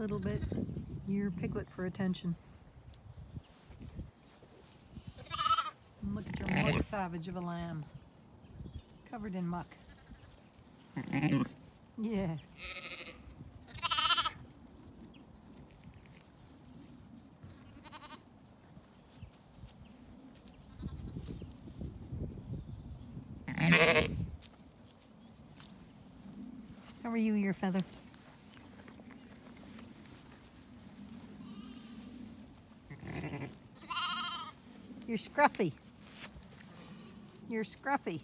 LittleBit. You're piglet for attention. And look at your muck savage of a lamb. Covered in muck. Yeah. How are you, EarFeather? You're scruffy. You're scruffy.